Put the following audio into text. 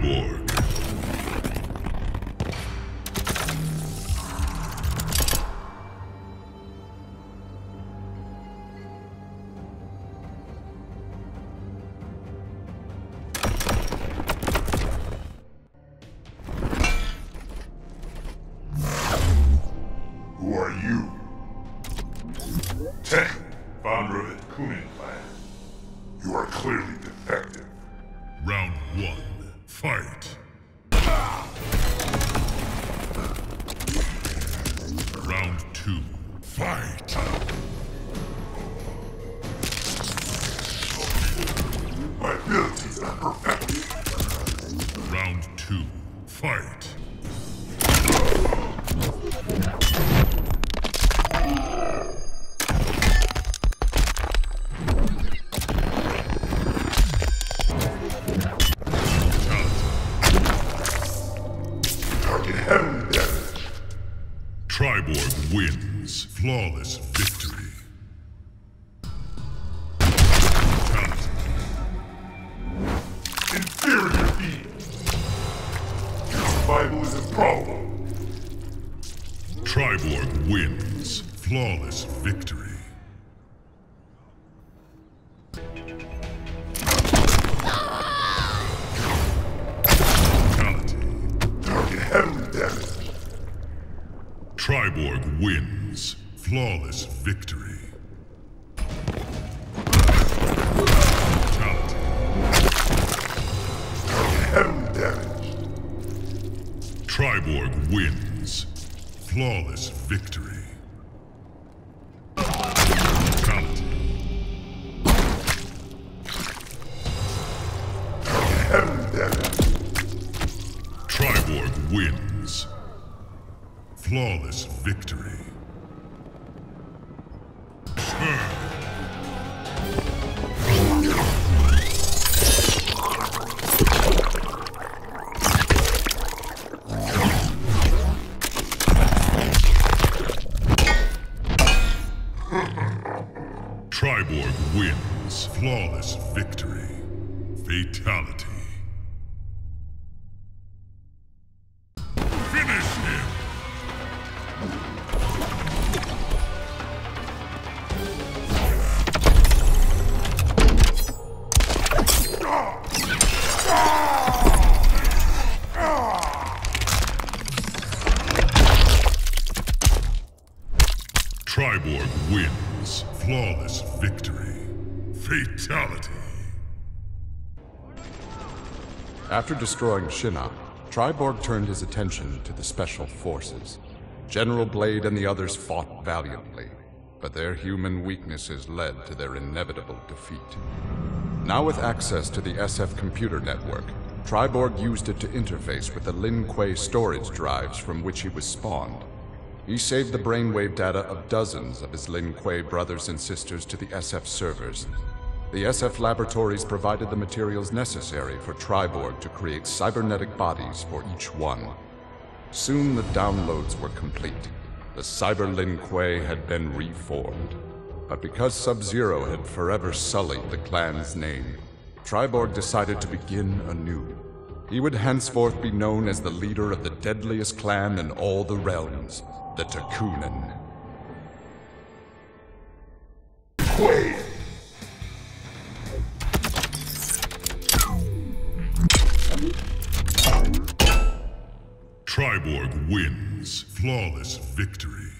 Triborg. Who are you? Tech, founder of the Kunin clan. You are clearly defective. Fight. Round two. Fight. My abilities are perfected. Round two. Fight. Flawless victory. Inferior feat. Survival is a problem. Triborg wins. Flawless victory. Triborg wins. Flawless victory. Triborg wins. Flawless victory. Triborg wins. Flawless victory. Triborg wins. Flawless victory. Fatality. Finish him! Triborg wins. Flawless victory. Fatality. After destroying Shinnok, Triborg turned his attention to the Special Forces. General Blade and the others fought valiantly, but their human weaknesses led to their inevitable defeat. Now with access to the SF computer network, Triborg used it to interface with the Lin Kuei storage drives from which he was spawned. He saved the brainwave data of dozens of his Lin Kuei brothers and sisters to the SF servers. The SF laboratories provided the materials necessary for Triborg to create cybernetic bodies for each one. Soon the downloads were complete. The Cyber Lin Kuei had been reformed. But because Sub-Zero had forever sullied the clan's name, Triborg decided to begin anew. He would henceforth be known as the leader of the deadliest clan in all the realms, the Tekunin. Quaid. Triborg wins. Flawless victory.